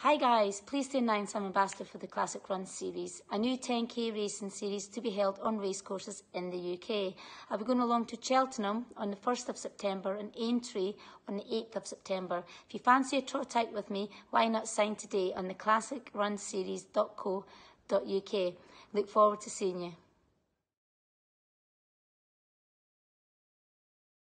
Hi guys, please stay announce I'm ambassador for the Classic Run series, a new 10k racing series to be held on racecourses in the UK. I'll be going along to Cheltenham on the 1st of September and Aintree on the 8th of September. If you fancy a trot out with me, why not sign today on the classicrunseries.co.uk. Look forward to seeing you.